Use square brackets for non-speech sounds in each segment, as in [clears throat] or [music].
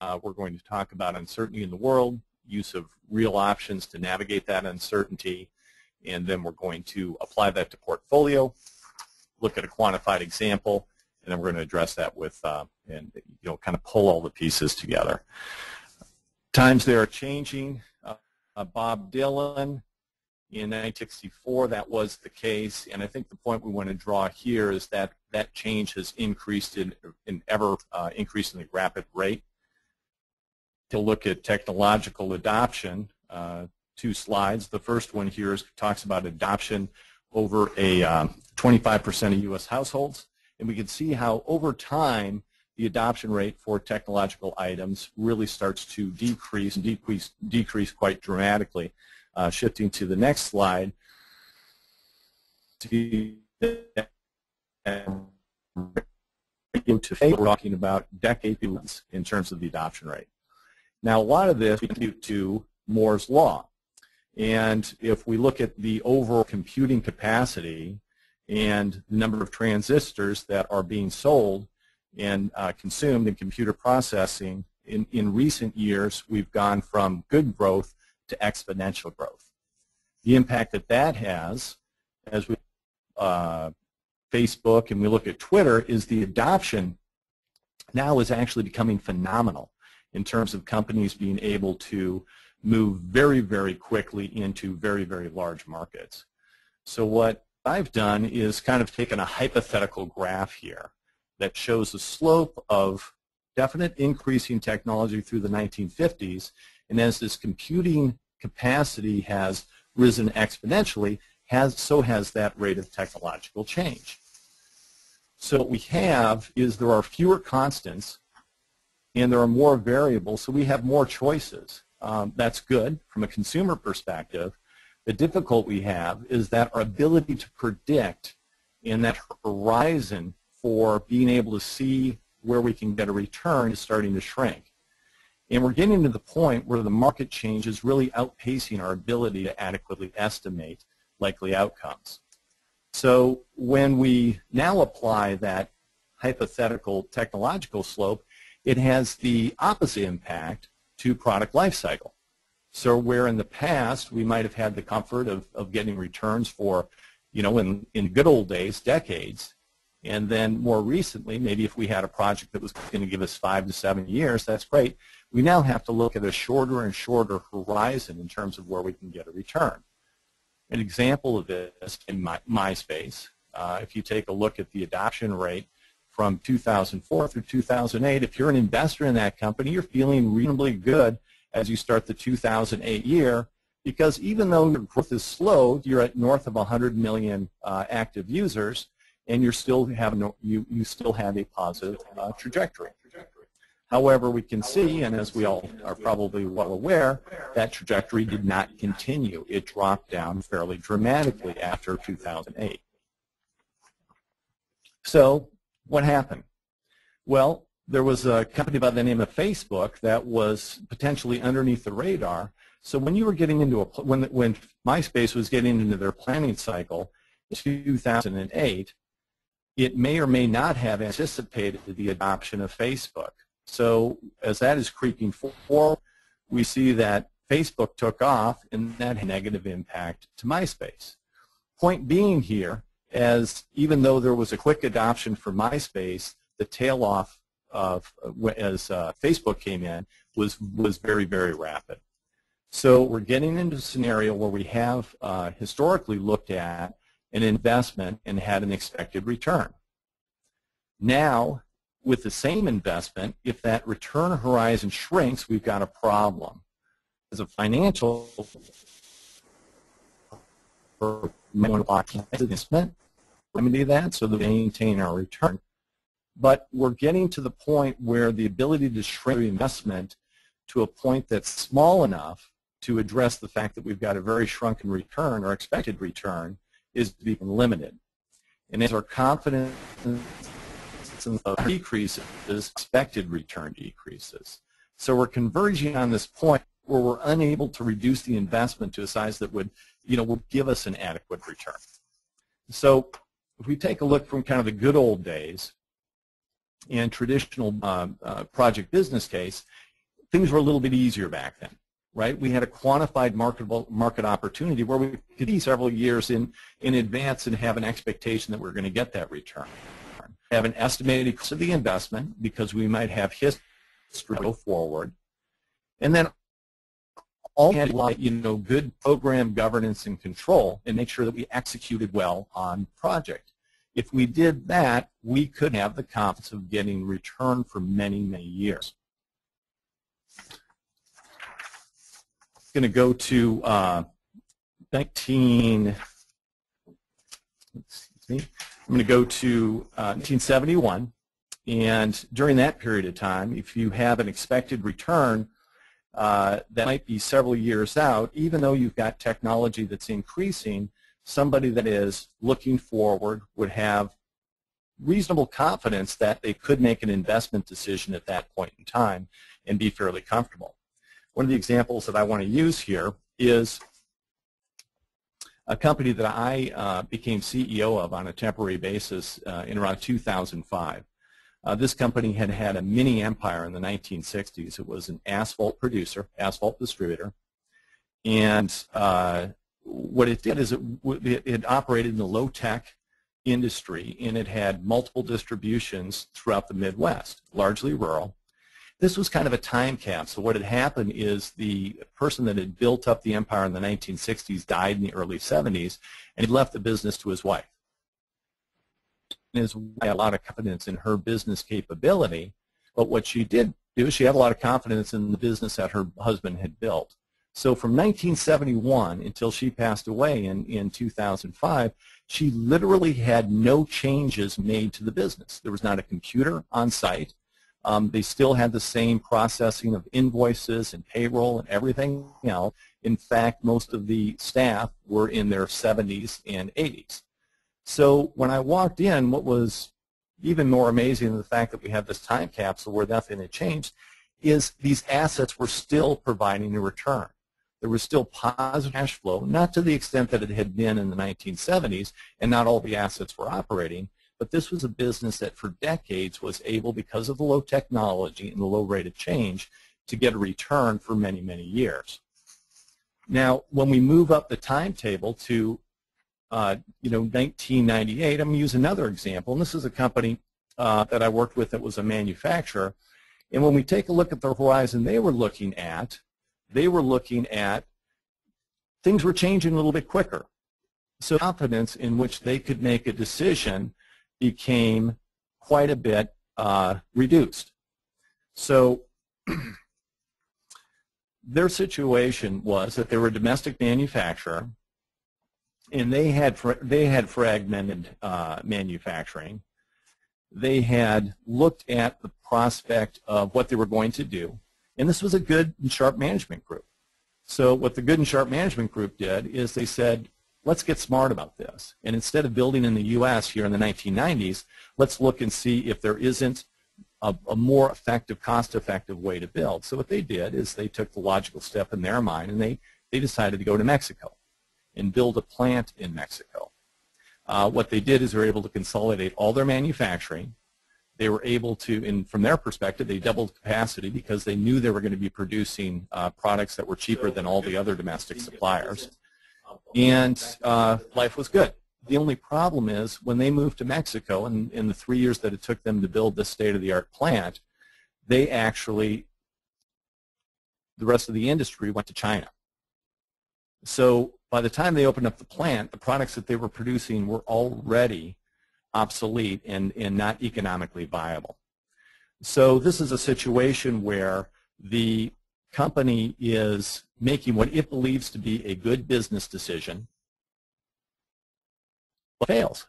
uh, we're going to talk about uncertainty in the world, use of real options to navigate that uncertainty, and then we're going to apply that to portfolio, look at a quantified example, and then we're going to address that with uh, and you know kind of pull all the pieces together. Times they are changing. Uh, Bob Dylan in 1964 that was the case, and I think the point we want to draw here is that that change has increased in an ever uh, increasingly rapid rate. To look at technological adoption, uh, two slides. The first one here is, talks about adoption over a 25% um, of U.S. households. And we can see how over time the adoption rate for technological items really starts to decrease decrease, decrease quite dramatically. Uh, shifting to the next slide, to we're talking about decades in terms of the adoption rate. Now, a lot of this we due to Moore's law. And if we look at the overall computing capacity and the number of transistors that are being sold and uh, consumed in computer processing, in, in recent years, we've gone from good growth to exponential growth. The impact that that has, as we uh, Facebook and we look at Twitter, is the adoption now is actually becoming phenomenal in terms of companies being able to move very, very quickly into very, very large markets. So what I've done is kind of taken a hypothetical graph here that shows the slope of definite increasing technology through the 1950s, and as this computing capacity has risen exponentially, has, so has that rate of technological change. So what we have is there are fewer constants and there are more variables, so we have more choices. Um, that's good from a consumer perspective, the difficult we have is that our ability to predict in that horizon for being able to see where we can get a return is starting to shrink. And we're getting to the point where the market change is really outpacing our ability to adequately estimate likely outcomes. So when we now apply that hypothetical technological slope, it has the opposite impact to product lifecycle. So where in the past we might have had the comfort of, of getting returns for, you know, in, in good old days, decades, and then more recently, maybe if we had a project that was going to give us five to seven years, that's great. We now have to look at a shorter and shorter horizon in terms of where we can get a return. An example of this in My, MySpace, uh, if you take a look at the adoption rate from 2004 through 2008, if you're an investor in that company, you're feeling reasonably good as you start the 2008 year because even though your growth is slowed, you're at north of 100 million uh, active users, and you still have no, you you still have a positive uh, trajectory. However, we can see, and as we all are probably well aware, that trajectory did not continue. It dropped down fairly dramatically after 2008. So what happened? Well, there was a company by the name of Facebook that was potentially underneath the radar. So when you were getting into a when when MySpace was getting into their planning cycle, 2008, it may or may not have anticipated the adoption of Facebook. So as that is creeping forward, we see that Facebook took off and that had a negative impact to MySpace. Point being here, as even though there was a quick adoption for MySpace, the tail off of as uh, Facebook came in was was very very rapid. So we're getting into a scenario where we have uh, historically looked at an investment and had an expected return. Now, with the same investment, if that return horizon shrinks, we've got a problem. As a financial investment, remedy that so that we maintain our return. But we're getting to the point where the ability to shrink the investment to a point that's small enough to address the fact that we've got a very shrunken return or expected return is becoming limited. And as our confidence decreases, expected return decreases. So we're converging on this point where we're unable to reduce the investment to a size that would, you know, will give us an adequate return. So if we take a look from kind of the good old days, and traditional uh, uh, project business case, things were a little bit easier back then, right? We had a quantified marketable market opportunity where we could be several years in, in advance and have an expectation that we're going to get that return. Have an estimated cost of the investment because we might have history go forward. And then all had you know good program governance and control and make sure that we executed well on project. If we did that, we could have the confidence of getting return for many, many years. going to go to uh, 19, I'm going to go to uh, 1971. And during that period of time, if you have an expected return uh, that might be several years out, even though you've got technology that's increasing, somebody that is looking forward would have reasonable confidence that they could make an investment decision at that point in time and be fairly comfortable. One of the examples that I want to use here is a company that I uh, became CEO of on a temporary basis uh, in around 2005. Uh, this company had had a mini empire in the 1960s. It was an asphalt producer, asphalt distributor, and uh, what it did is it, it operated in the low-tech industry, and it had multiple distributions throughout the Midwest, largely rural. This was kind of a time capsule. What had happened is the person that had built up the empire in the 1960s died in the early 70s, and he left the business to his wife. Wife had a lot of confidence in her business capability, but what she did do is she had a lot of confidence in the business that her husband had built. So from 1971 until she passed away in, in 2005, she literally had no changes made to the business. There was not a computer on site. Um, they still had the same processing of invoices and payroll and everything else. In fact, most of the staff were in their 70s and 80s. So when I walked in, what was even more amazing than the fact that we had this time capsule where nothing had changed is these assets were still providing a return. There was still positive cash flow, not to the extent that it had been in the 1970s, and not all the assets were operating, but this was a business that for decades was able, because of the low technology and the low rate of change, to get a return for many, many years. Now, when we move up the timetable to, uh, you know, 1998, I'm going to use another example, and this is a company uh, that I worked with that was a manufacturer. And when we take a look at the horizon they were looking at, they were looking at things were changing a little bit quicker. So confidence in which they could make a decision became quite a bit uh, reduced. So [clears throat] their situation was that they were a domestic manufacturer, and they had they had fragmented uh, manufacturing. They had looked at the prospect of what they were going to do, and this was a good and sharp management group. So what the good and sharp management group did is they said, let's get smart about this. And instead of building in the U.S. here in the 1990s, let's look and see if there isn't a, a, more effective, cost-effective way to build. So what they did is they took the logical step in their mind and they, they decided to go to Mexico and build a plant in Mexico. Uh, what they did is they were able to consolidate all their manufacturing. They were able to, and from their perspective, they doubled capacity because they knew they were going to be producing uh, products that were cheaper than all the other domestic suppliers and uh, life was good. The only problem is when they moved to Mexico, and in the three years that it took them to build this state-of-the-art plant, they actually, the rest of the industry went to China. So by the time they opened up the plant, the products that they were producing were already obsolete and, and not economically viable. So this is a situation where the company is making what it believes to be a good business decision, but fails.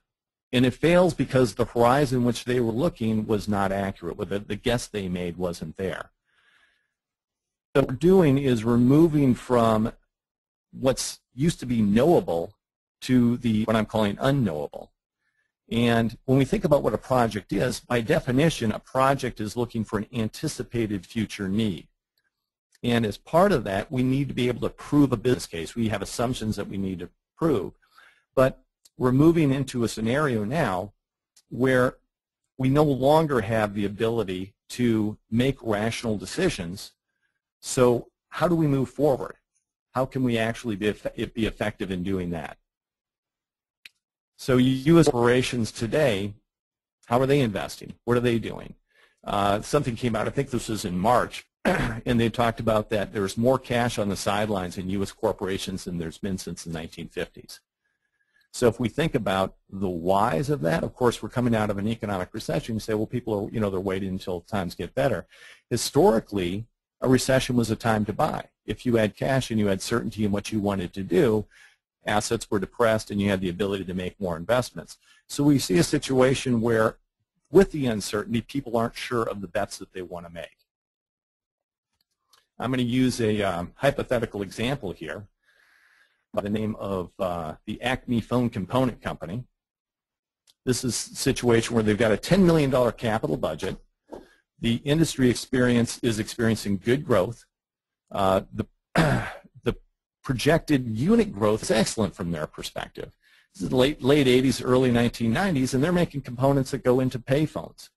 And it fails because the horizon which they were looking was not accurate. The, the guess they made wasn't there. What we're doing is we're from what's used to be knowable to the what I'm calling unknowable. And when we think about what a project is, by definition, a project is looking for an anticipated future need. And as part of that, we need to be able to prove a business case. We have assumptions that we need to prove. But we're moving into a scenario now where we no longer have the ability to make rational decisions So how do we move forward? How can we actually be, be effective in doing that? So U.S. corporations today, how are they investing? What are they doing? Uh, something came out, I think this was in March, [clears throat] and they talked about that there's more cash on the sidelines in U.S. corporations than there's been since the 1950s. So if we think about the whys of that, of course, we're coming out of an economic recession. You say, well, people are, you know, they're waiting until times get better. Historically, a recession was a time to buy. If you had cash and you had certainty in what you wanted to do, assets were depressed and you had the ability to make more investments. So we see a situation where with the uncertainty, people aren't sure of the bets that they want to make. I'm going to use a um, hypothetical example here by the name of uh, the Acme Phone Component Company. This is a situation where they've got a $10 million capital budget. The industry experience is experiencing good growth. Uh, the, [clears throat] the projected unit growth is excellent from their perspective. This is the late, late 80s, early 1990s, and they're making components that go into payphones.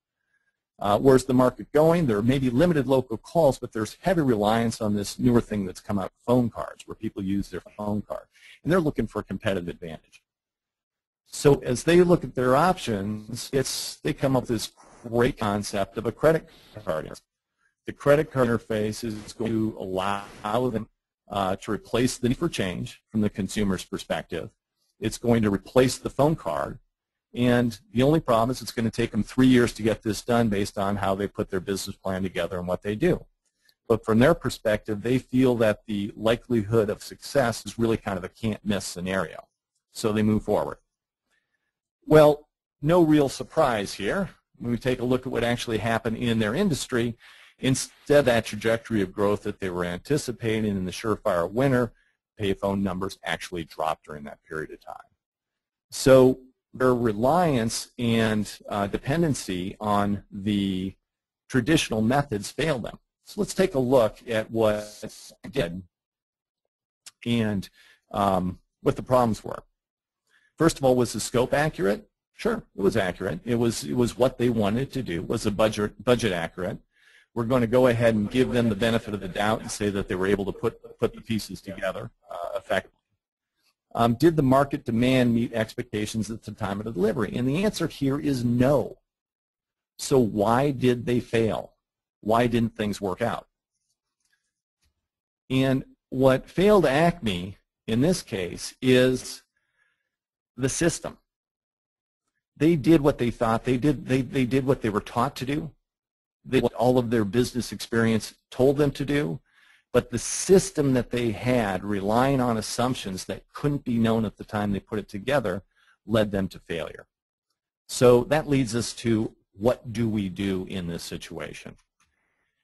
Uh, where's the market going? There may be limited local calls, but there's heavy reliance on this newer thing that's come out, phone cards, where people use their phone card. And they're looking for a competitive advantage. So as they look at their options, it's they come up with this great concept of a credit card. The credit card interface is going to allow them uh, to replace the need for change from the consumer's perspective. It's going to replace the phone card and the only problem is it's going to take them three years to get this done based on how they put their business plan together and what they do. But from their perspective, they feel that the likelihood of success is really kind of a can't-miss scenario. So they move forward. Well, no real surprise here. When we take a look at what actually happened in their industry, instead that trajectory of growth that they were anticipating in the surefire winter, payphone numbers actually dropped during that period of time. So their reliance and uh, dependency on the traditional methods failed them. So let's take a look at what did and um, what the problems were. First of all, was the scope accurate? Sure, it was accurate. It was it was what they wanted to do. Was the budget budget accurate? We're going to go ahead and give them the benefit of the doubt and say that they were able to put put the pieces together uh, effectively. Um, did the market demand meet expectations at the time of the delivery? And the answer here is no. So why did they fail? Why didn't things work out? And what failed Acme in this case is the system. They did what they thought they did. They, they did what they were taught to do. They, what all of their business experience told them to do. But the system that they had, relying on assumptions that couldn't be known at the time they put it together, led them to failure. So that leads us to what do we do in this situation?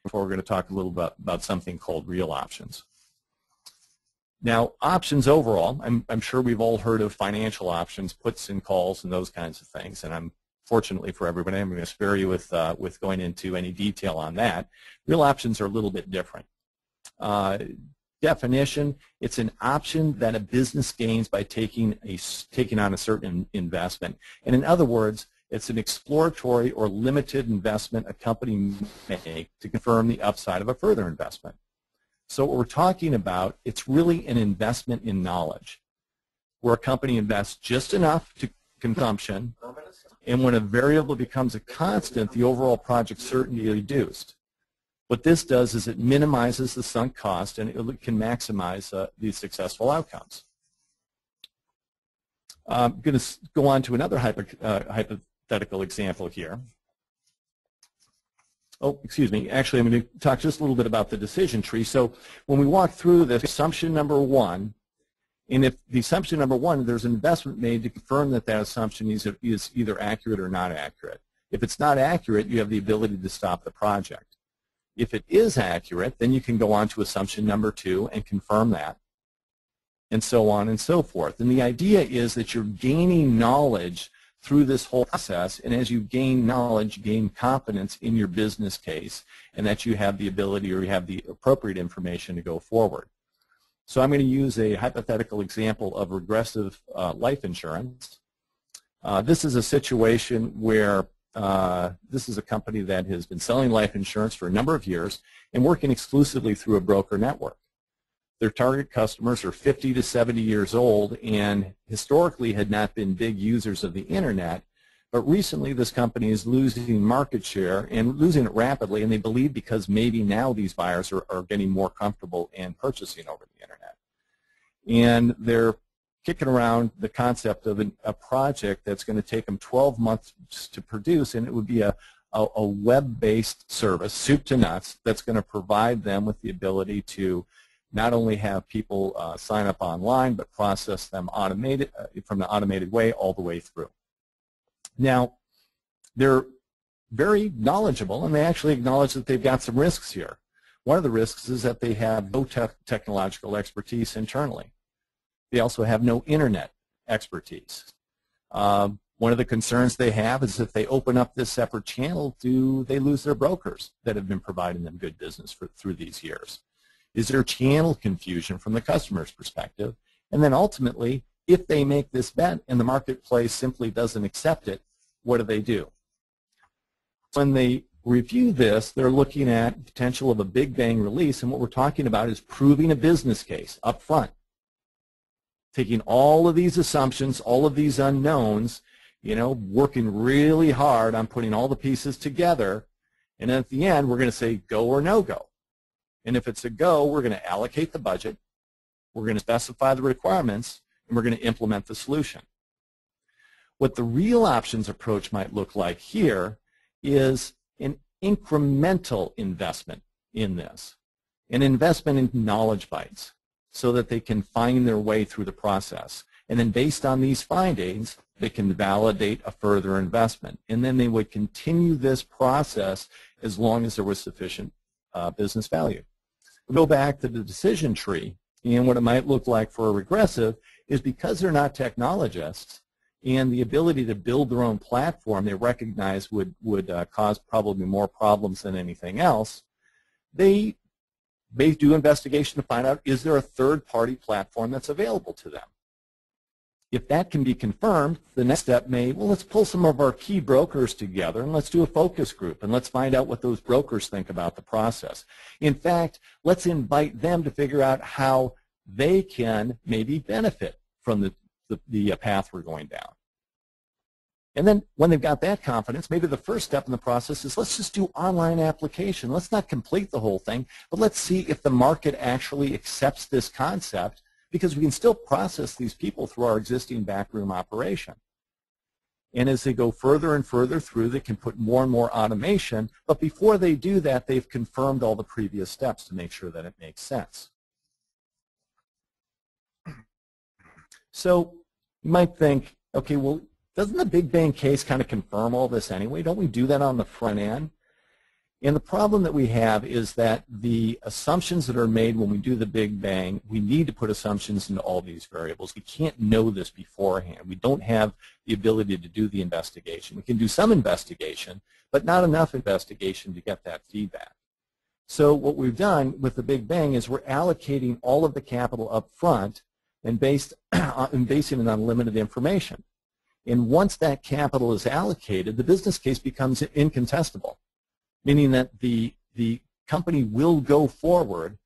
Before we're going to talk a little bit about something called real options. Now, options overall, I'm, I'm sure we've all heard of financial options, puts and calls and those kinds of things, and I'm fortunately for everybody, I'm going to spare you with, uh, with going into any detail on that. Real options are a little bit different uh, definition, it's an option that a business gains by taking, a, taking on a certain investment. And in other words, it's an exploratory or limited investment a company may to confirm the upside of a further investment. So what we're talking about, it's really an investment in knowledge, where a company invests just enough to consumption, and when a variable becomes a constant, the overall project certainty is reduced. What this does is it minimizes the sunk cost and it can maximize uh, these successful outcomes. I'm going to go on to another hypo, uh, hypothetical example here. Oh, excuse me. Actually, I'm going to talk just a little bit about the decision tree. So when we walk through this, assumption number one, and if the assumption number one, there's an investment made to confirm that that assumption is, is either accurate or not accurate. If it's not accurate, you have the ability to stop the project. If it is accurate, then you can go on to assumption number two and confirm that, and so on and so forth. And the idea is that you're gaining knowledge through this whole process, and as you gain knowledge, you gain confidence in your business case, and that you have the ability or you have the appropriate information to go forward. So I'm going to use a hypothetical example of regressive uh, life insurance. Uh, this is a situation where uh, this is a company that has been selling life insurance for a number of years and working exclusively through a broker network. Their target customers are 50 to 70 years old and historically had not been big users of the internet, but recently this company is losing market share and losing it rapidly, and they believe because maybe now these buyers are, are getting more comfortable and purchasing over. And they're kicking around the concept of an, a project that's going to take them 12 months to produce, and it would be a, a, a web-based service, soup to nuts, that's going to provide them with the ability to not only have people uh, sign up online, but process them automated uh, from the automated way all the way through. Now, they're very knowledgeable, and they actually acknowledge that they've got some risks here. One of the risks is that they have no te technological expertise internally. They also have no internet expertise. Um, one of the concerns they have is if they open up this separate channel, do they lose their brokers that have been providing them good business for, through these years? Is there channel confusion from the customer's perspective? And then ultimately, if they make this bet and the marketplace simply doesn't accept it, what do they do? When they review this, they're looking at potential of a big bang release, and what we're talking about is proving a business case up front. Taking all of these assumptions, all of these unknowns, you know, working really hard on putting all the pieces together, and at the end, we're going to say go or no go. And if it's a go, we're going to allocate the budget, we're going to specify the requirements, and we're going to implement the solution. What the real options approach might look like here is an incremental investment in this, an investment in knowledge bites so that they can find their way through the process. And then based on these findings, they can validate a further investment. And then they would continue this process as long as there was sufficient uh, business value. We'll go back to the decision tree, and what it might look like for a regressive is because they're not technologists, and the ability to build their own platform they recognize would, would uh, cause probably more problems than anything else, they may do investigation to find out is there a third-party platform that's available to them. If that can be confirmed, the next step may, well, let's pull some of our key brokers together and let's do a focus group and let's find out what those brokers think about the process. In fact, let's invite them to figure out how they can maybe benefit from the the, the path we're going down. And then when they've got that confidence, maybe the first step in the process is let's just do online application. Let's not complete the whole thing, but let's see if the market actually accepts this concept because we can still process these people through our existing backroom operation. And as they go further and further through, they can put more and more automation. But before they do that, they've confirmed all the previous steps to make sure that it makes sense. So you might think, okay, well, doesn't the Big Bang case kind of confirm all this anyway? Don't we do that on the front end? And the problem that we have is that the assumptions that are made when we do the Big Bang, we need to put assumptions into all these variables. We can't know this beforehand. We don't have the ability to do the investigation. We can do some investigation, but not enough investigation to get that feedback. So what we've done with the Big Bang is we're allocating all of the capital up front and based [clears throat] and basing it on limited information. And once that capital is allocated, the business case becomes incontestable, meaning that the, the company will go forward,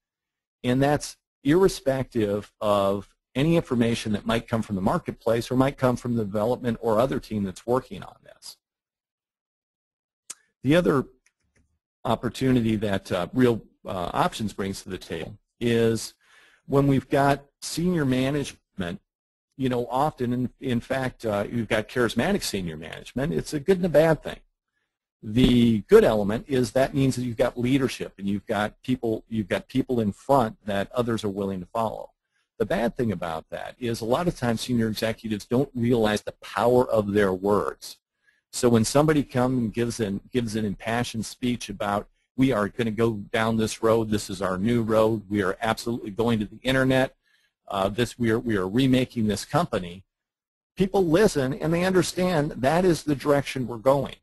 and that's irrespective of any information that might come from the marketplace or might come from the development or other team that's working on this. The other opportunity that uh, Real uh, Options brings to the table is when we've got senior management, you know, often, in, in fact, uh, you've got charismatic senior management, it's a good and a bad thing. The good element is that means that you've got leadership and you've got people, you've got people in front that others are willing to follow. The bad thing about that is a lot of times senior executives don't realize the power of their words. So when somebody comes and gives an, gives an impassioned speech about we are going to go down this road. This is our new road. We are absolutely going to the internet. Uh, this we are we are remaking this company. People listen and they understand that is the direction we're going.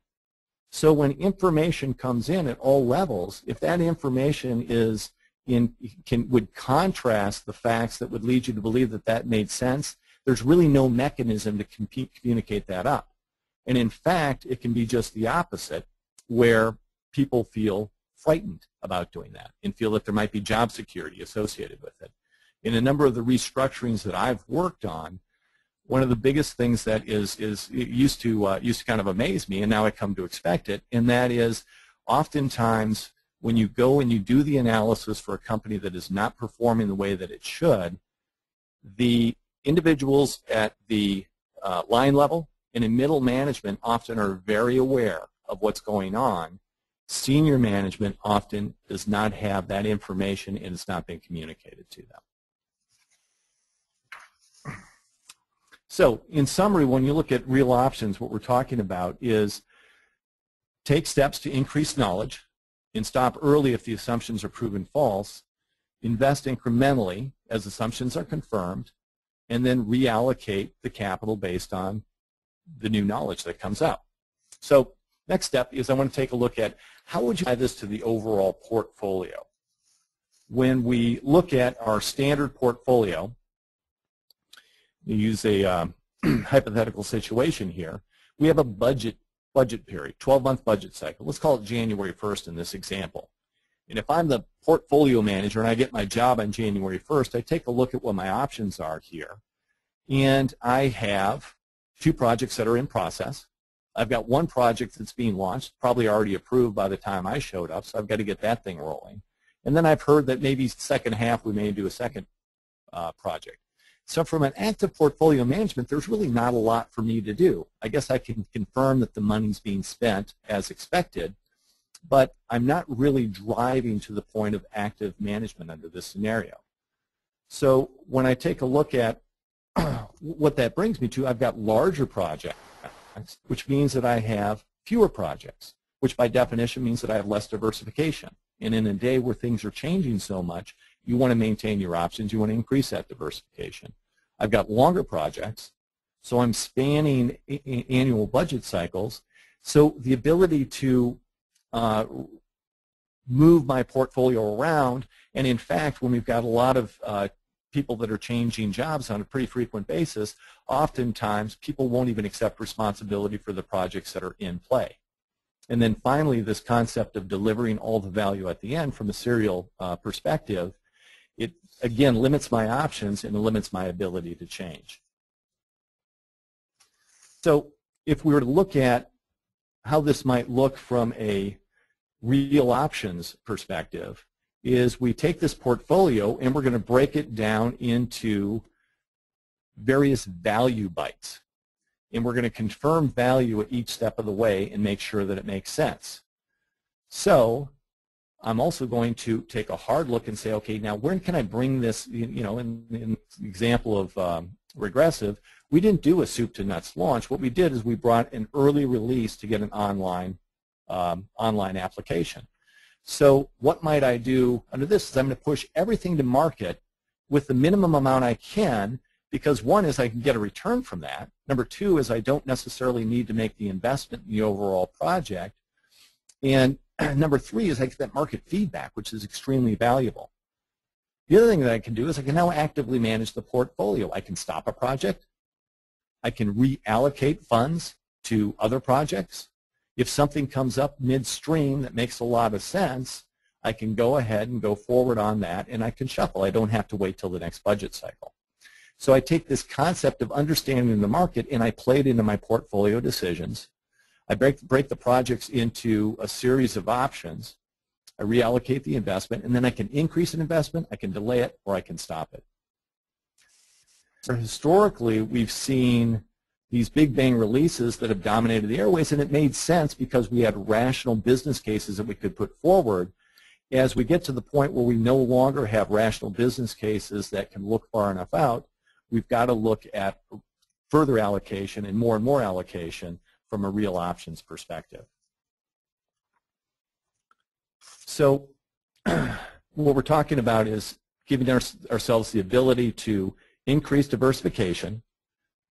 So when information comes in at all levels, if that information is in can would contrast the facts that would lead you to believe that that made sense, there's really no mechanism to compete, communicate that up. And in fact, it can be just the opposite, where people feel frightened about doing that and feel that there might be job security associated with it. In a number of the restructurings that I've worked on, one of the biggest things that is is used to uh, used to kind of amaze me, and now I come to expect it, and that is oftentimes when you go and you do the analysis for a company that is not performing the way that it should, the individuals at the uh, line level and in middle management often are very aware of what's going on. Senior management often does not have that information and it's not being communicated to them. So in summary, when you look at real options, what we're talking about is take steps to increase knowledge and stop early if the assumptions are proven false, invest incrementally as assumptions are confirmed, and then reallocate the capital based on the new knowledge that comes out. So next step is I want to take a look at how would you apply this to the overall portfolio. When we look at our standard portfolio, use a um, [clears throat] hypothetical situation here. We have a budget budget period, 12-month budget cycle. Let's call it January 1st in this example. And if I'm the portfolio manager and I get my job on January 1st, I take a look at what my options are here. And I have two projects that are in process. I've got one project that's being launched, probably already approved by the time I showed up, so I've got to get that thing rolling. And then I've heard that maybe second half we may do a second uh, project. So from an active portfolio management, there's really not a lot for me to do. I guess I can confirm that the money's being spent as expected, but I'm not really driving to the point of active management under this scenario. So when I take a look at [clears throat] what that brings me to, I've got larger projects, which means that I have fewer projects, which by definition means that I have less diversification. And in a day where things are changing so much, you want to maintain your options. You want to increase that diversification. I've got longer projects, so I'm spanning annual budget cycles. So the ability to uh, move my portfolio around, and in fact, when we've got a lot of uh, people that are changing jobs on a pretty frequent basis, oftentimes people won't even accept responsibility for the projects that are in play. And then finally, this concept of delivering all the value at the end from a serial uh, perspective again limits my options and limits my ability to change. So if we were to look at how this might look from a real options perspective, is we take this portfolio and we're going to break it down into various value bites. And we're going to confirm value at each step of the way and make sure that it makes sense. So I'm also going to take a hard look and say, okay, now where can I bring this, you know, in, in example of um, regressive, we didn't do a soup to nuts launch. What we did is we brought an early release to get an online, um, online application. So what might I do under this is I'm going to push everything to market with the minimum amount I can because one is I can get a return from that. Number two is I don't necessarily need to make the investment in the overall project. And number three is I get that market feedback, which is extremely valuable. The other thing that I can do is I can now actively manage the portfolio. I can stop a project. I can reallocate funds to other projects. If something comes up midstream that makes a lot of sense, I can go ahead and go forward on that, and I can shuffle. I don't have to wait till the next budget cycle. So I take this concept of understanding the market and I play it into my portfolio decisions I break, break the projects into a series of options. I reallocate the investment, and then I can increase an investment, I can delay it, or I can stop it. So historically, we've seen these big bang releases that have dominated the airways, and it made sense because we had rational business cases that we could put forward. As we get to the point where we no longer have rational business cases that can look far enough out, we've got to look at further allocation and more and more allocation from a real options perspective. So [clears throat] what we're talking about is giving our, ourselves the ability to increase diversification,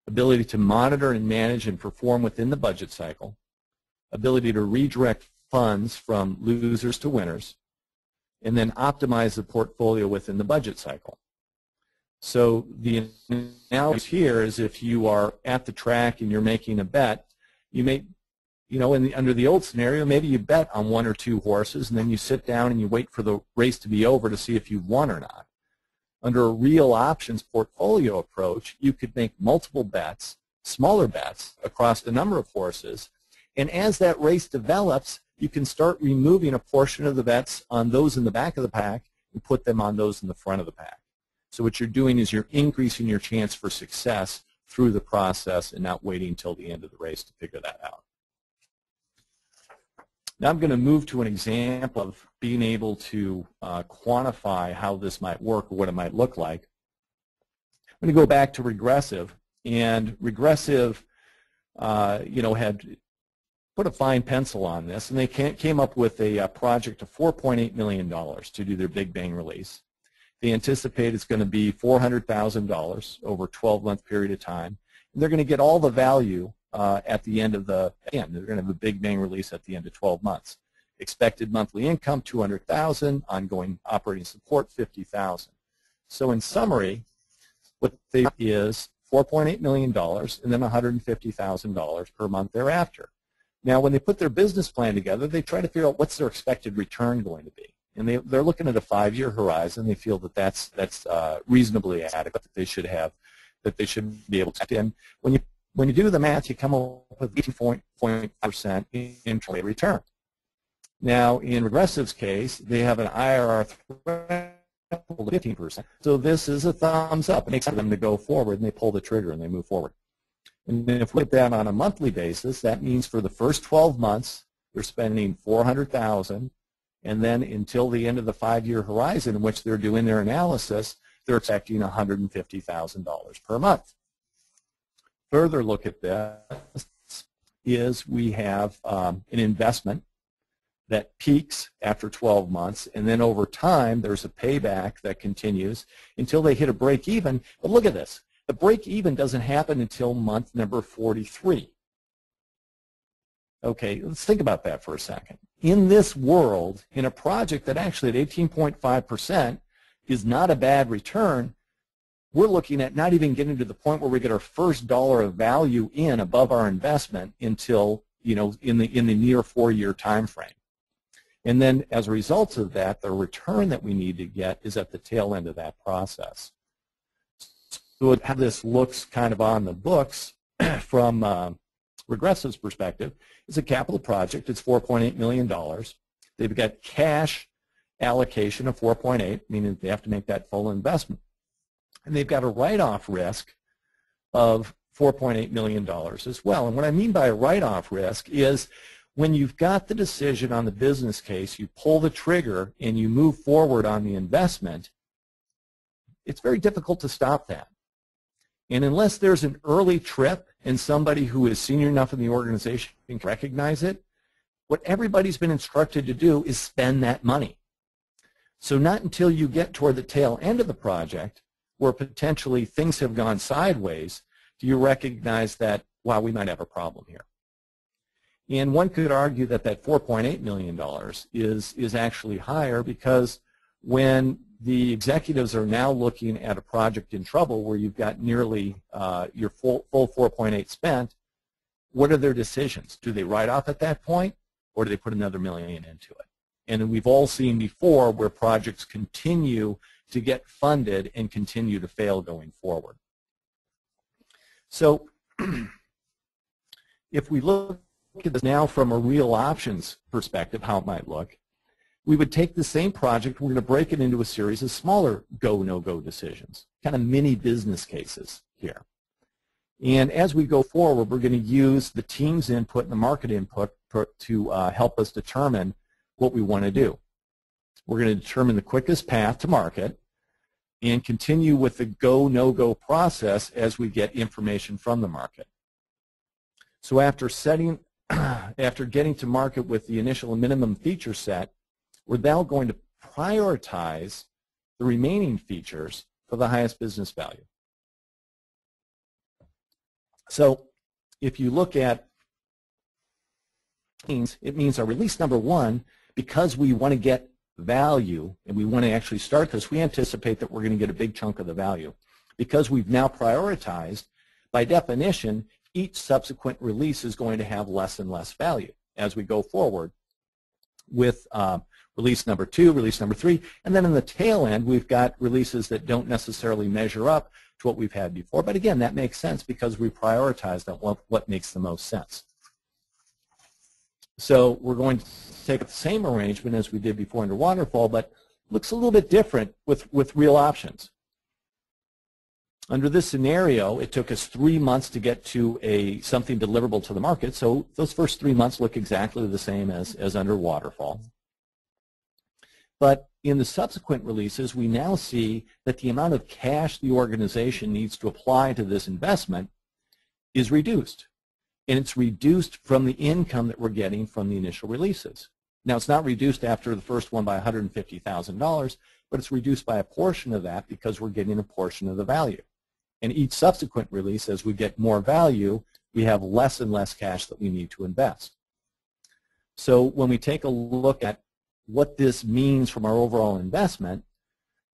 ability to monitor and manage and perform within the budget cycle, ability to redirect funds from losers to winners, and then optimize the portfolio within the budget cycle. So the analogy here is if you are at the track and you're making a bet, You may, you know, in the, under the old scenario, maybe you bet on one or two horses, and then you sit down and you wait for the race to be over to see if you've won or not. Under a real options portfolio approach, you could make multiple bets, smaller bets, across a number of horses, and as that race develops, you can start removing a portion of the bets on those in the back of the pack and put them on those in the front of the pack. So what you're doing is you're increasing your chance for success through the process and not waiting until the end of the race to figure that out. Now I'm going to move to an example of being able to uh, quantify how this might work or what it might look like. I'm going to go back to regressive, and regressive, uh, you know, had put a fine pencil on this, and they came up with a, a uh, project of $4.8 million to do their Big Bang release. They anticipate it's going to be $400,000 over a 12-month period of time. And they're going to get all the value uh, at the end of the end. They're going to have a big bang release at the end of 12 months. Expected monthly income, 200,000. Ongoing operating support, 50,000. So in summary, what they is $4.8 million and then $150,000 per month thereafter. Now, when they put their business plan together, they try to figure out what's their expected return going to be and they, they're looking at a five-year horizon. They feel that that's that's uh, reasonably adequate. That they should have, that they should be able to. And when you when you do the math, you come up with 18.5 percent in trade return. Now, in Regressive's case, they have an IRR threshold of 15 percent. So this is a thumbs up. It makes them to go forward, and they pull the trigger and they move forward. And then if we look at that on a monthly basis, that means for the first 12 months, they're spending 400,000 and then until the end of the five-year horizon in which they're doing their analysis, they're expecting $150,000 per month. Further look at this is we have um, an investment that peaks after 12 months, and then over time there's a payback that continues until they hit a break even. But look at this. The break even doesn't happen until month number 43. Okay, let's think about that for a second. In this world, in a project that actually at 18.5% is not a bad return, we're looking at not even getting to the point where we get our first dollar of value in above our investment until, you know, in the, in the near four-year time frame. And then as a result of that, the return that we need to get is at the tail end of that process. So how this looks kind of on the books [clears throat] from uh, Regressive's perspective, it's a capital project. It's $4.8 million. They've got cash allocation of 4.8, meaning they have to make that full investment. And they've got a write-off risk of $4.8 million as well. And what I mean by a write-off risk is when you've got the decision on the business case, you pull the trigger and you move forward on the investment, it's very difficult to stop that. And unless there's an early trip and somebody who is senior enough in the organization can recognize it, what everybody's been instructed to do is spend that money. So not until you get toward the tail end of the project where potentially things have gone sideways do you recognize that, wow, we might have a problem here. And one could argue that that $4.8 million is, is actually higher because when the executives are now looking at a project in trouble where you've got nearly uh, your full, full 4.8 spent. What are their decisions? Do they write off at that point, or do they put another million into it? And we've all seen before where projects continue to get funded and continue to fail going forward. So [clears throat] if we look at this now from a real options perspective, how it might look, we would take the same project, we're going to break it into a series of smaller go, no-go decisions, kind of mini business cases here. And as we go forward, we're going to use the team's input and the market input to uh, help us determine what we want to do. We're going to determine the quickest path to market and continue with the go, no-go process as we get information from the market. So after setting, [clears throat] after getting to market with the initial minimum feature set, we're now going to prioritize the remaining features for the highest business value. So if you look at it means our release number one, because we want to get value and we want to actually start this, we anticipate that we're going to get a big chunk of the value. Because we've now prioritized, by definition, each subsequent release is going to have less and less value as we go forward with uh, release number two, release number three, and then in the tail end we've got releases that don't necessarily measure up to what we've had before. But again, that makes sense because we prioritize that what, what makes the most sense. So we're going to take the same arrangement as we did before under waterfall, but looks a little bit different with, with real options. Under this scenario, it took us three months to get to a something deliverable to the market. So those first three months look exactly the same as, as under waterfall. But in the subsequent releases, we now see that the amount of cash the organization needs to apply to this investment is reduced. And it's reduced from the income that we're getting from the initial releases. Now, it's not reduced after the first one by $150,000, but it's reduced by a portion of that because we're getting a portion of the value. And each subsequent release, as we get more value, we have less and less cash that we need to invest. So when we take a look at what this means from our overall investment,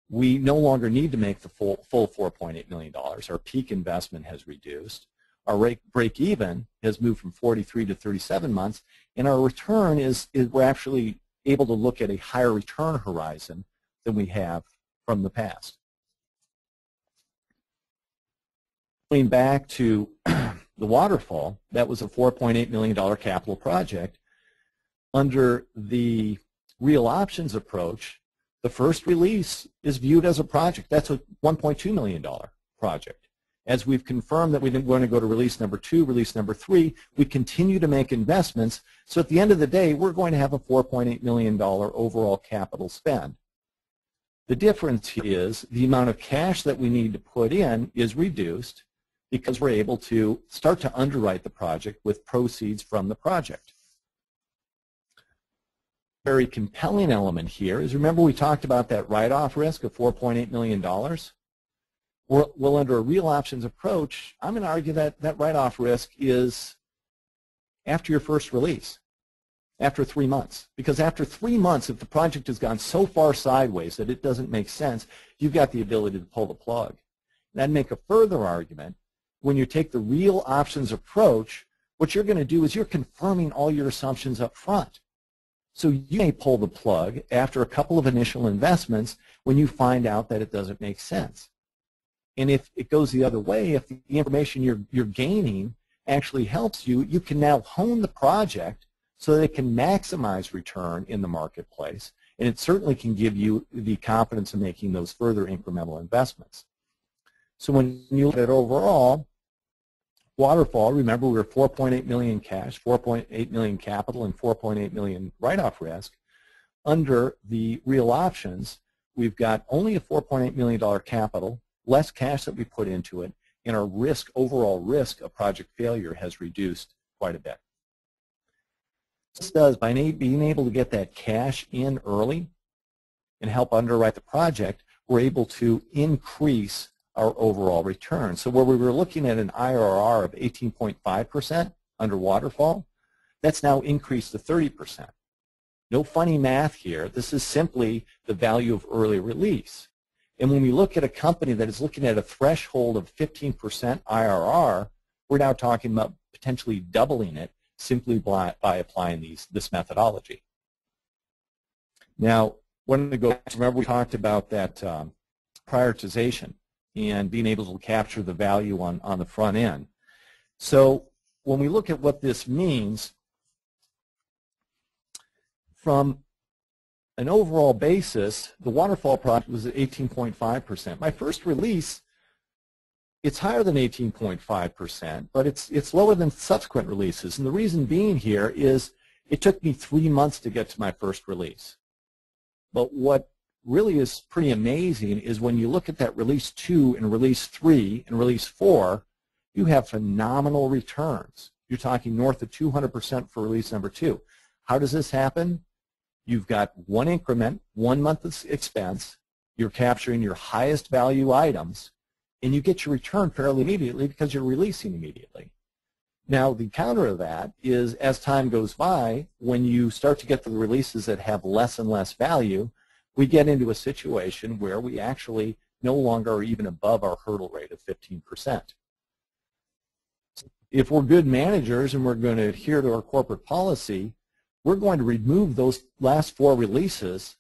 we no longer need to make the full, full $4.8 million. Our peak investment has reduced. Our rate break even has moved from 43 to 37 months, and our return is, is we're actually able to look at a higher return horizon than we have from the past. Going back to [clears throat] the waterfall, that was a $4.8 million capital project. Under the real options approach, the first release is viewed as a project. That's a $1.2 million project. As we've confirmed that we didn't want to go to release number two, release number three, we continue to make investments. So at the end of the day, we're going to have a $4.8 million overall capital spend. The difference is the amount of cash that we need to put in is reduced because we're able to start to underwrite the project with proceeds from the project. Very compelling element here is remember we talked about that write-off risk of $4.8 million? Well, well, under a real options approach, I'm going to argue that that write-off risk is after your first release, after three months. Because after three months, if the project has gone so far sideways that it doesn't make sense, you've got the ability to pull the plug. And I'd make a further argument when you take the real options approach, what you're going to do is you're confirming all your assumptions up front. So you may pull the plug after a couple of initial investments when you find out that it doesn't make sense. And if it goes the other way, if the information you're, you're gaining actually helps you, you can now hone the project so that it can maximize return in the marketplace. And it certainly can give you the confidence in making those further incremental investments. So when you look at it overall, Waterfall, remember we were 4.8 million cash, 4.8 million capital, and 4.8 million write-off risk. Under the real options, we've got only a 4.8 million dollar capital, less cash that we put into it, and our risk, overall risk of project failure has reduced quite a bit. This does, by being able to get that cash in early and help underwrite the project, we're able to increase our overall return. So where we were looking at an IRR of 18.5% under waterfall, that's now increased to 30%. No funny math here. This is simply the value of early release. And when we look at a company that is looking at a threshold of 15% IRR, we're now talking about potentially doubling it simply by, by applying these, this methodology. Now, when we go, remember we talked about that um, prioritization and being able to capture the value on, on the front end. So when we look at what this means, from an overall basis, the waterfall product was at 18.5%. My first release, it's higher than 18.5%, but it's, it's lower than subsequent releases. And the reason being here is it took me three months to get to my first release. But what really is pretty amazing is when you look at that release 2 and release 3 and release 4, you have phenomenal returns. You're talking north of 200% for release number 2. How does this happen? You've got one increment, one month of expense, you're capturing your highest value items, and you get your return fairly immediately because you're releasing immediately. Now, the counter of that is as time goes by, when you start to get the releases that have less and less value, we get into a situation where we actually no longer are even above our hurdle rate of 15%. if we're good managers and we're going to adhere to our corporate policy, we're going to remove those last four releases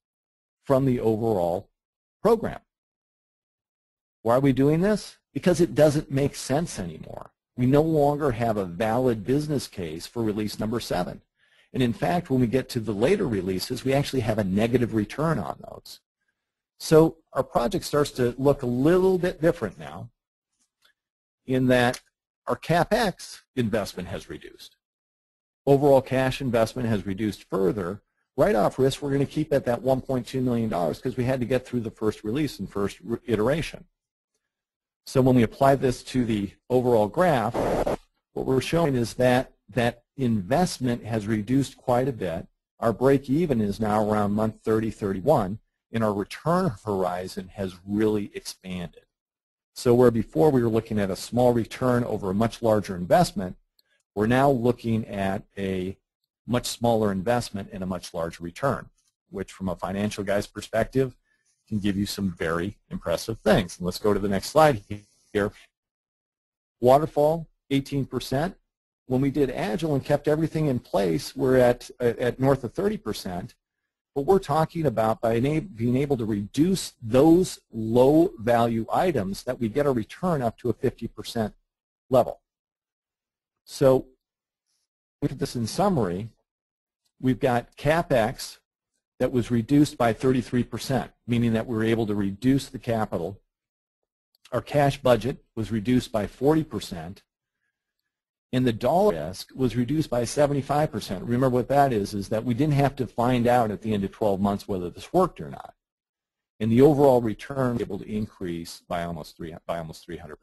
from the overall program. Why are we doing this? Because it doesn't make sense anymore. We no longer have a valid business case for release number seven. And in fact, when we get to the later releases, we actually have a negative return on those. So our project starts to look a little bit different now in that our CapEx investment has reduced. Overall cash investment has reduced further. Write-off risk, we're going to keep at that $1.2 million because we had to get through the first release and first iteration. So when we apply this to the overall graph, what we're showing is that that investment has reduced quite a bit. Our break even is now around month 30, 31, and our return horizon has really expanded. So where before we were looking at a small return over a much larger investment, we're now looking at a much smaller investment and a much larger return, which from a financial guy's perspective can give you some very impressive things. And let's go to the next slide here. Waterfall, 18%. When we did Agile and kept everything in place, we're at, at north of 30%. But we're talking about by being able to reduce those low value items that we get a return up to a 50% level. So look at this in summary. We've got CapEx that was reduced by 33%, meaning that we were able to reduce the capital. Our cash budget was reduced by 40% and the dollar risk was reduced by 75%. Remember what that is, is that we didn't have to find out at the end of 12 months whether this worked or not. And the overall return was able to increase by almost, three, by almost 300%.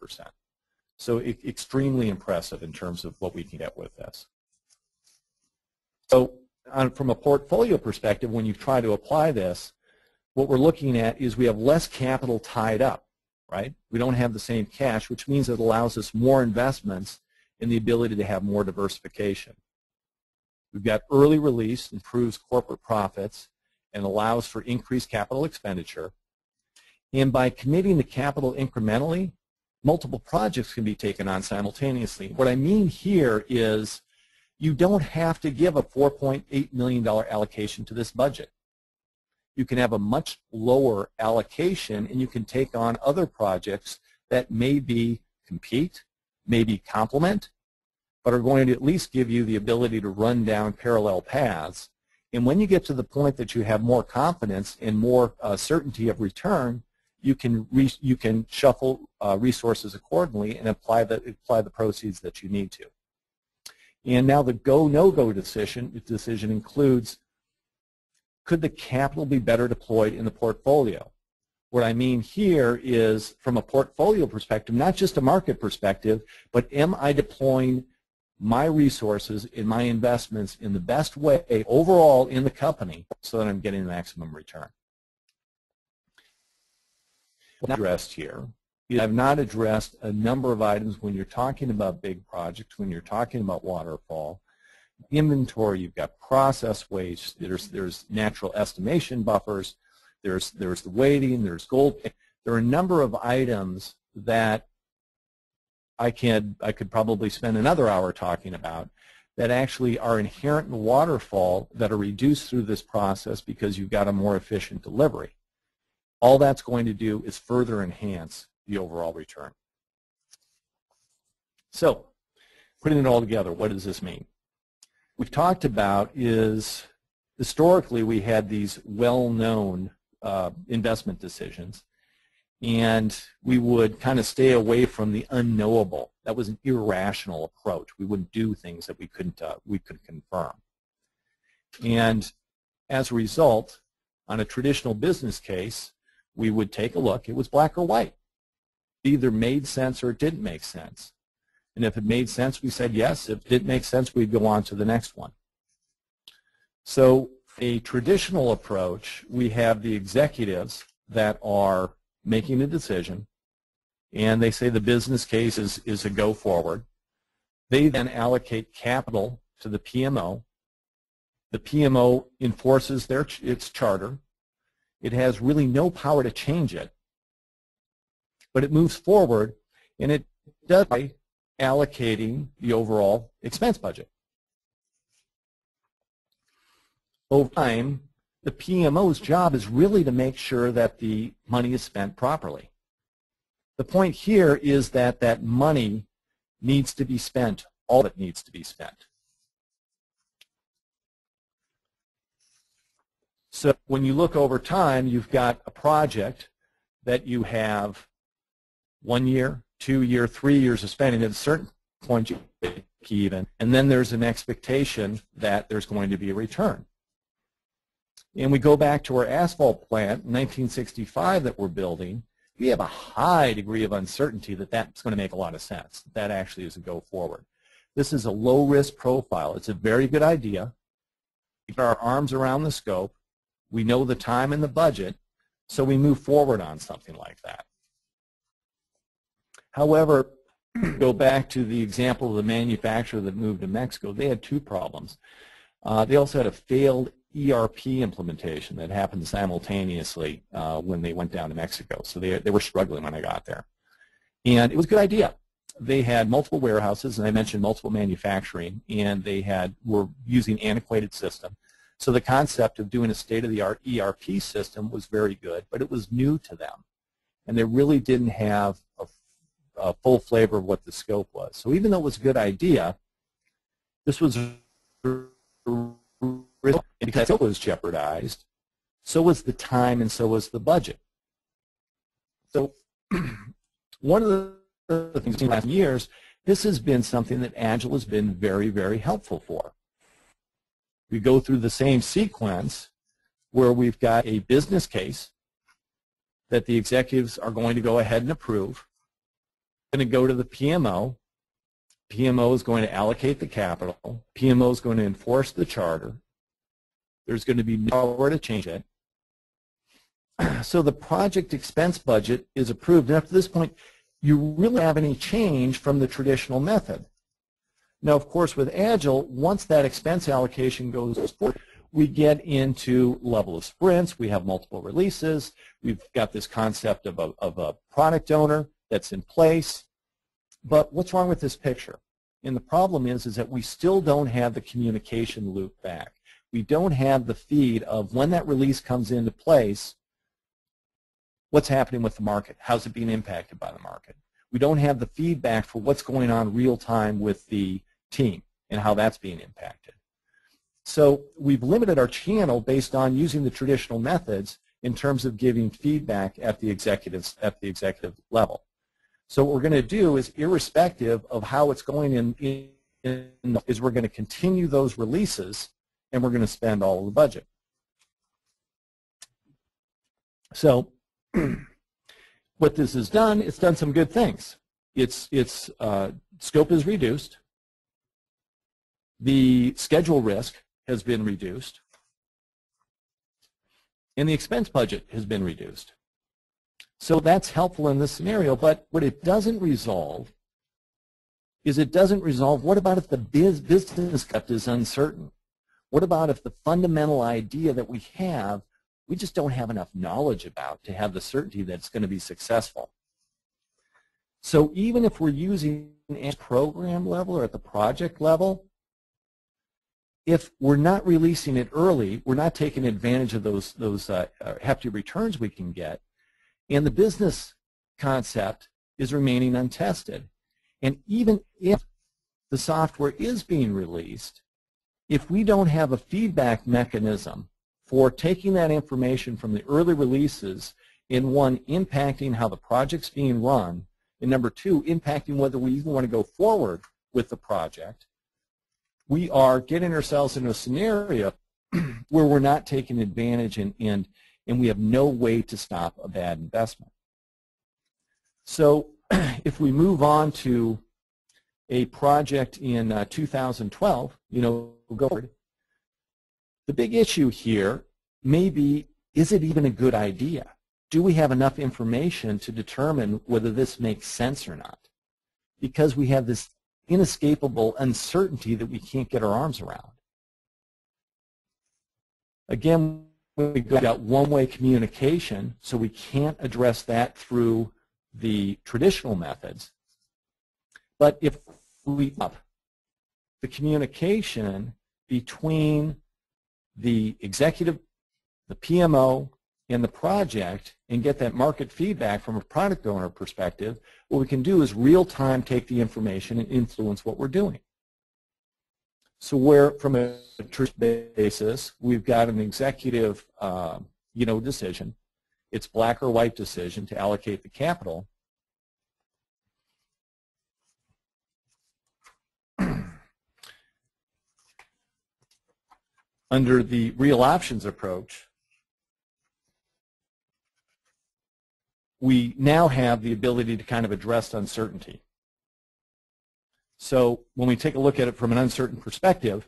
So extremely impressive in terms of what we can get with this. So on, from a portfolio perspective, when you try to apply this, what we're looking at is we have less capital tied up, right? We don't have the same cash, which means it allows us more investments and the ability to have more diversification. We've got early release, improves corporate profits, and allows for increased capital expenditure. And by committing the capital incrementally, multiple projects can be taken on simultaneously. What I mean here is you don't have to give a $4.8 million allocation to this budget. You can have a much lower allocation and you can take on other projects that maybe compete maybe complement, but are going to at least give you the ability to run down parallel paths. And when you get to the point that you have more confidence and more uh, certainty of return, you can you can shuffle uh, resources accordingly and apply the apply the proceeds that you need to. And now the go no go decision decision includes could the capital be better deployed in the portfolio? What I mean here is from a portfolio perspective, not just a market perspective, but am I deploying my resources in my investments in the best way overall in the company so that I'm getting maximum return. Addressed here. I've not addressed a number of items when you're talking about big projects, when you're talking about waterfall. Inventory, you've got process waste, there's, there's natural estimation buffers, there's, there's the waiting, there's gold. There are a number of items that I, can, I could probably spend another hour talking about that actually are inherent in waterfall that are reduced through this process because you've got a more efficient delivery. All that's going to do is further enhance the overall return. So, putting it all together, what does this mean? We've talked about is historically we had these well-known uh, investment decisions. And we would kind of stay away from the unknowable. That was an irrational approach. We wouldn't do things that we couldn't uh, we could confirm. And as a result, on a traditional business case, we would take a look. It was black or white. It either made sense or it didn't make sense. And if it made sense, we said yes. If it didn't make sense, we'd go on to the next one. So a traditional approach, we have the executives that are making a decision, and they say the business case is, is a go forward. They then allocate capital to the PMO. The PMO enforces their, its charter. It has really no power to change it, but it moves forward, and it does by allocating the overall expense budget. Over time, the PMO's job is really to make sure that the money is spent properly. The point here is that that money needs to be spent, all it needs to be spent. So when you look over time, you've got a project that you have one year, two year, three years of spending. At a certain point, you even, and then there's an expectation that there's going to be a return. And we go back to our asphalt plant, in 1965, that we're building. We have a high degree of uncertainty that that's going to make a lot of sense. That actually is a go forward. This is a low risk profile. It's a very good idea. We get our arms around the scope. We know the time and the budget, so we move forward on something like that. However, [clears throat] go back to the example of the manufacturer that moved to Mexico. They had two problems. Uh, they also had a failed ERP implementation that happened simultaneously uh, when they went down to Mexico. So they, they were struggling when I got there. And it was a good idea. They had multiple warehouses, and I mentioned multiple manufacturing, and they had were using antiquated system. So the concept of doing a state-of-the-art ERP system was very good, but it was new to them. And they really didn't have a a full flavor of what the scope was. So even though it was a good idea, this was because it was jeopardized, so was the time and so was the budget. So [clears throat] one of the things in the last years, this has been something that Agile has been very, very helpful for. We go through the same sequence where we've got a business case that the executives are going to go ahead and approve going to go to the PMO. PMO is going to allocate the capital. PMO is going to enforce the charter. There's going to be nowhere to change it. [clears throat] So the project expense budget is approved. And up to this point, you really have any change from the traditional method. Now, of course, with Agile, once that expense allocation goes forward, we get into level of sprints. We have multiple releases. We've got this concept of a, of a product owner that's in place. But what's wrong with this picture? And the problem is, is that we still don't have the communication loop back. We don't have the feed of when that release comes into place, what's happening with the market? How's it being impacted by the market? We don't have the feedback for what's going on real time with the team and how that's being impacted. So we've limited our channel based on using the traditional methods in terms of giving feedback at the executives at the executive level. So what we're going to do is, irrespective of how it's going in, in, in is we're going to continue those releases, and we're going to spend all of the budget. So [clears throat] what this has done, it's done some good things. Its, its uh, scope is reduced. The schedule risk has been reduced. And the expense budget has been reduced. So that's helpful in this scenario, but what it doesn't resolve is it doesn't resolve what about if the biz, business cut is uncertain? What about if the fundamental idea that we have, we just don't have enough knowledge about to have the certainty that it's going to be successful? So even if we're using at program level or at the project level, if we're not releasing it early, we're not taking advantage of those, those uh, uh hefty returns we can get, and the business concept is remaining untested. And even if the software is being released, if we don't have a feedback mechanism for taking that information from the early releases in one, impacting how the project's being run, and number two, impacting whether we even want to go forward with the project, we are getting ourselves into a scenario [clears throat] where we're not taking advantage and, and and we have no way to stop a bad investment. So [clears throat] if we move on to a project in uh, 2012, you know, go forward, the big issue here may be, is it even a good idea? Do we have enough information to determine whether this makes sense or not? Because we have this inescapable uncertainty that we can't get our arms around. Again, we've got one-way communication, so we can't address that through the traditional methods. But if we up the communication between the executive, the PMO, and the project and get that market feedback from a product owner perspective, what we can do is real time take the information and influence what we're doing. So where from a basis, we've got an executive uh, you know, decision. It's black or white decision to allocate the capital. Under the real options approach, we now have the ability to kind of address uncertainty. So when we take a look at it from an uncertain perspective,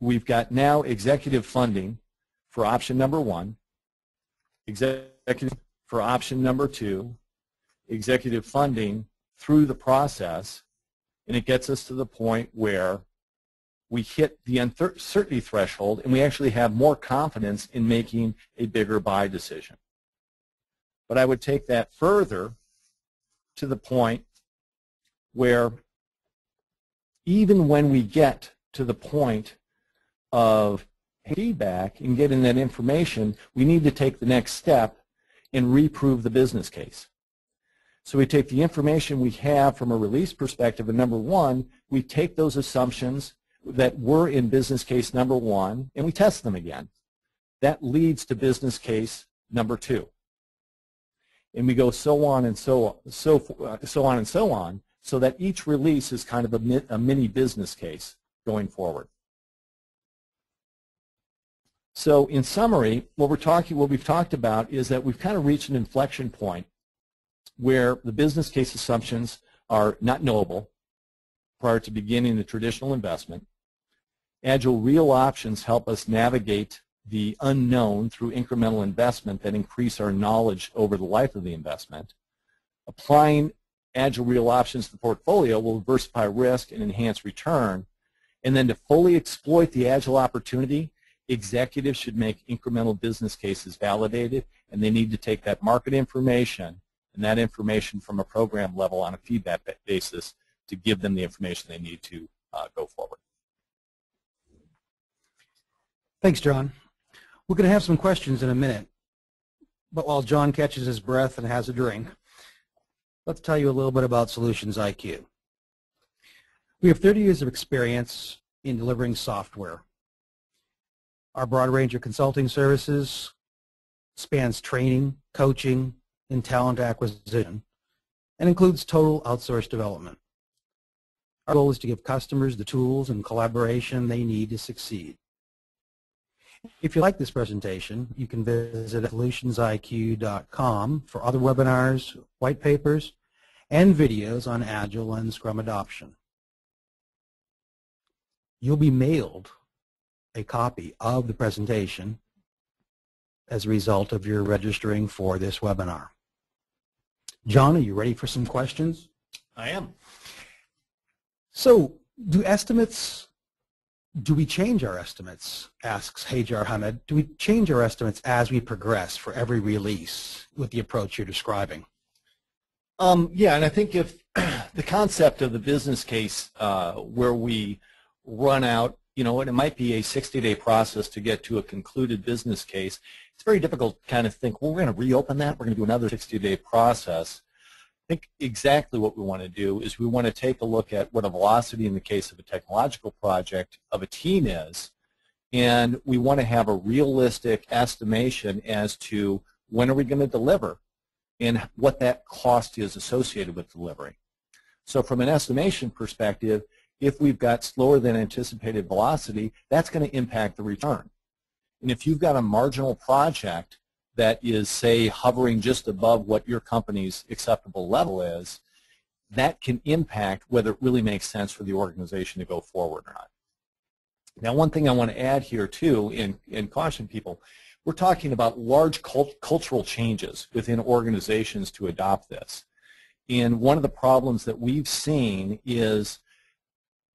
we've got now executive funding for option number one, executive for option number two, executive funding through the process, and it gets us to the point where we hit the uncertainty threshold and we actually have more confidence in making a bigger buy decision. But I would take that further to the point where even when we get to the point of feedback and getting that information, we need to take the next step and reprove the business case. So we take the information we have from a release perspective, and number one, we take those assumptions that were in business case number one, and we test them again. That leads to business case number two and we go so on and so so uh, so on and so on, so that each release is kind of a, a mini business case going forward. So in summary, what we're talking, what we've talked about is that we've kind of reached an inflection point where the business case assumptions are not knowable prior to beginning the traditional investment. Agile real options help us navigate the unknown through incremental investment that increase our knowledge over the life of the investment. Applying Agile Real Options to the portfolio will diversify risk and enhance return. And then to fully exploit the Agile opportunity, executives should make incremental business cases validated, and they need to take that market information and that information from a program level on a feedback basis to give them the information they need to uh, go forward. Thanks, John. We're going to have some questions in a minute, but while John catches his breath and has a drink, let's tell you a little bit about SolutionsIQ. We have 30 years of experience in delivering software. Our broad range of consulting services spans training, coaching, and talent acquisition, and includes total outsourced development. Our goal is to give customers the tools and collaboration they need to succeed. If you like this presentation, you can visit solutionsiq.com for other webinars, white papers, and videos on Agile and Scrum adoption. You'll be mailed a copy of the presentation as a result of your registering for this webinar. John, are you ready for some questions? I am. So, do estimates do we change our estimates, asks Hajar Hamid. Do we change our estimates as we progress for every release with the approach you're describing? Um, yeah, and I think if [clears throat] the concept of the business case uh, where we run out, you know, and it might be a 60-day process to get to a concluded business case. It's very difficult to kind of think, well, we're going to reopen that. We're going to do another 60-day process think exactly what we want to do is we want to take a look at what a velocity in the case of a technological project of a team is, and we want to have a realistic estimation as to when are we going to deliver and what that cost is associated with delivery. So from an estimation perspective, if we've got slower than anticipated velocity, that's going to impact the return. And if you've got a marginal project that is, say, hovering just above what your company's acceptable level is, that can impact whether it really makes sense for the organization to go forward or not. Now, one thing I want to add here, too, and, and caution people, we're talking about large cult cultural changes within organizations to adopt this. And one of the problems that we've seen is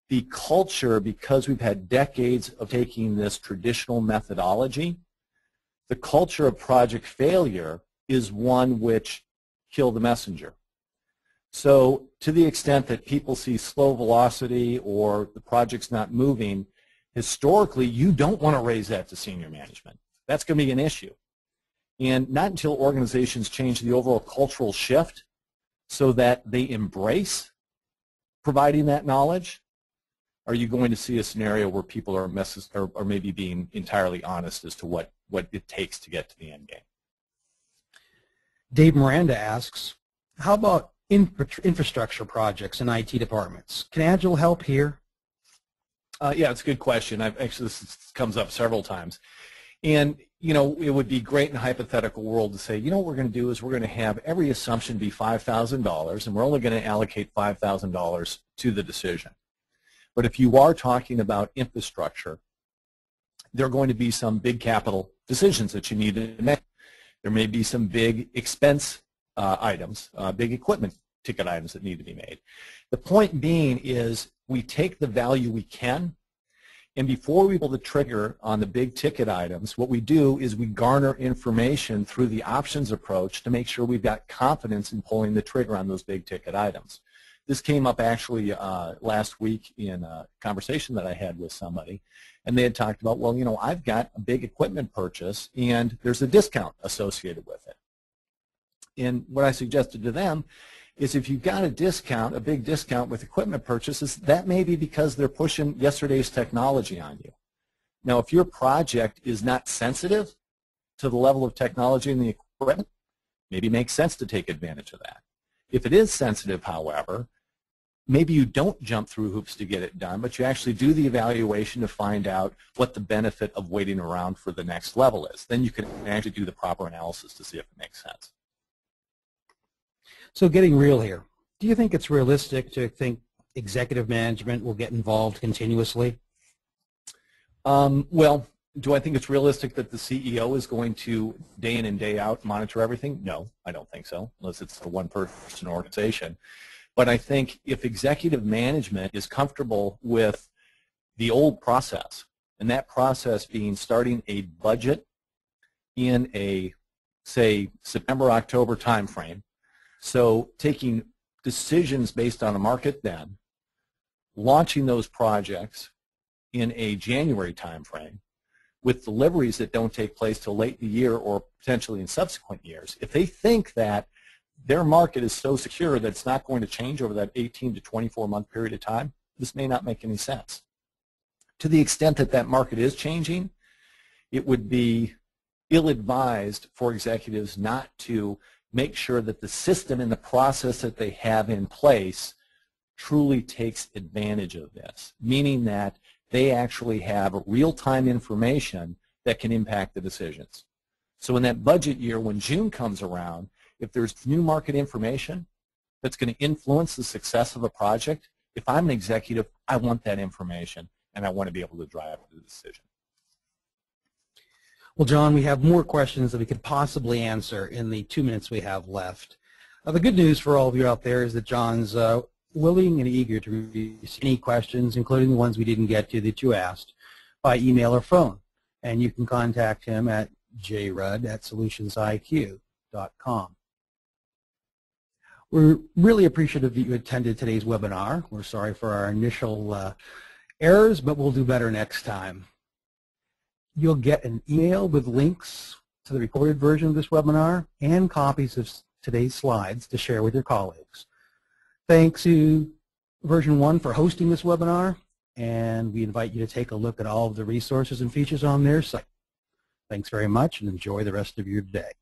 the culture, because we've had decades of taking this traditional methodology, the culture of project failure is one which kill the messenger. So to the extent that people see slow velocity or the project's not moving, historically, you don't want to raise that to senior management. That's going to be an issue. And not until organizations change the overall cultural shift so that they embrace providing that knowledge, are you going to see a scenario where people are, messes, or maybe being entirely honest as to what, what it takes to get to the end game? Dave Miranda asks, how about infrastructure projects in IT departments? Can Agile help here? Uh, yeah, it's a good question. I've actually this comes up several times, and you know it would be great in a hypothetical world to say, you know what we're going to do is we're going to have every assumption be five thousand dollars, and we're only going to allocate five thousand dollars to the decision. But if you are talking about infrastructure, there are going to be some big capital decisions that you need to make. There may be some big expense uh, items, uh, big equipment ticket items that need to be made. The point being is we take the value we can, and before we pull the trigger on the big ticket items, what we do is we garner information through the options approach to make sure we've got confidence in pulling the trigger on those big ticket items. This came up actually uh, last week in a conversation that I had with somebody, and they had talked about, well, you know, I've got a big equipment purchase, and there's a discount associated with it. And what I suggested to them is if you've got a discount, a big discount with equipment purchases, that may be because they're pushing yesterday's technology on you. Now, if your project is not sensitive to the level of technology in the equipment, maybe it makes sense to take advantage of that. If it is sensitive, however, maybe you don't jump through hoops to get it done, but you actually do the evaluation to find out what the benefit of waiting around for the next level is. Then you can actually do the proper analysis to see if it makes sense. So getting real here, do you think it's realistic to think executive management will get involved continuously? Um, well, do I think it's realistic that the CEO is going to day in and day out monitor everything? No, I don't think so, unless it's a one-person organization. But I think if executive management is comfortable with the old process, and that process being starting a budget in a, say, September, October timeframe, so taking decisions based on a market then, launching those projects in a January timeframe, with deliveries that don't take place till late in the year or potentially in subsequent years, if they think that their market is so secure that it's not going to change over that 18 to 24 month period of time, this may not make any sense. To the extent that that market is changing, it would be ill-advised for executives not to make sure that the system and the process that they have in place truly takes advantage of this, meaning that they actually have real-time information that can impact the decisions. So in that budget year, when June comes around, if there's new market information that's going to influence the success of a project, if I'm an executive, I want that information and I want to be able to drive the decision. Well, John, we have more questions that we could possibly answer in the two minutes we have left. Uh, the good news for all of you out there is that John's uh, willing and eager to receive any questions, including the ones we didn't get to that you asked, by email or phone. And you can contact him at jrudd at solutionsiq.com. We're really appreciative that you attended today's webinar. We're sorry for our initial uh, errors, but we'll do better next time. You'll get an email with links to the recorded version of this webinar and copies of today's slides to share with your colleagues. Thanks to VersionOne for hosting this webinar, and we invite you to take a look at all of the resources and features on their site. Thanks very much and enjoy the rest of your day.